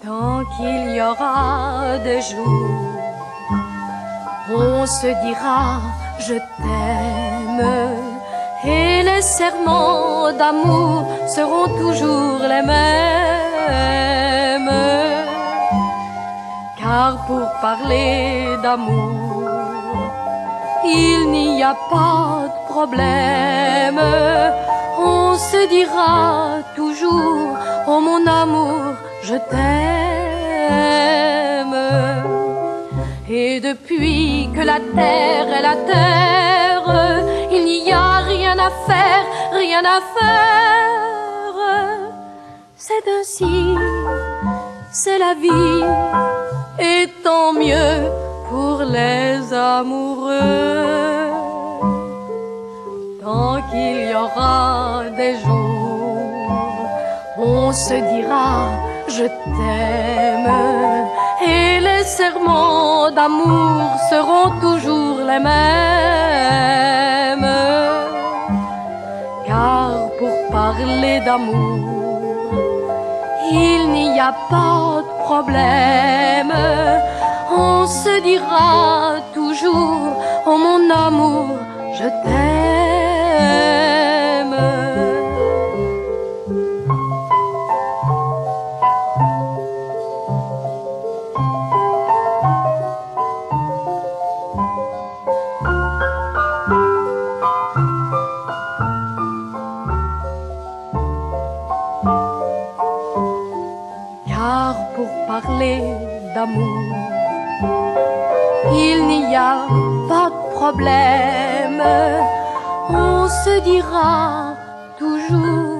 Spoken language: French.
qu'il y aura des jours, on se dira je t'aime et les serments d'amour seront toujours les mêmes. Car pour parler d'amour, il n'y a pas de problème. On se dira toujours, oh mon amour, je t'aime. Et depuis que la terre est la terre, il n'y a rien à faire, rien à faire. C'est ainsi, c'est la vie, et tant mieux pour les amoureux. Tant qu'il y aura des jours, on se dira je t'aime et les serments d'amour seront toujours les mêmes. Car pour parler d'amour, il n'y a pas de problème. On se dira toujours, oh mon amour, je t'aime. Pour parler d'amour, il n'y a pas de problème. On se dira toujours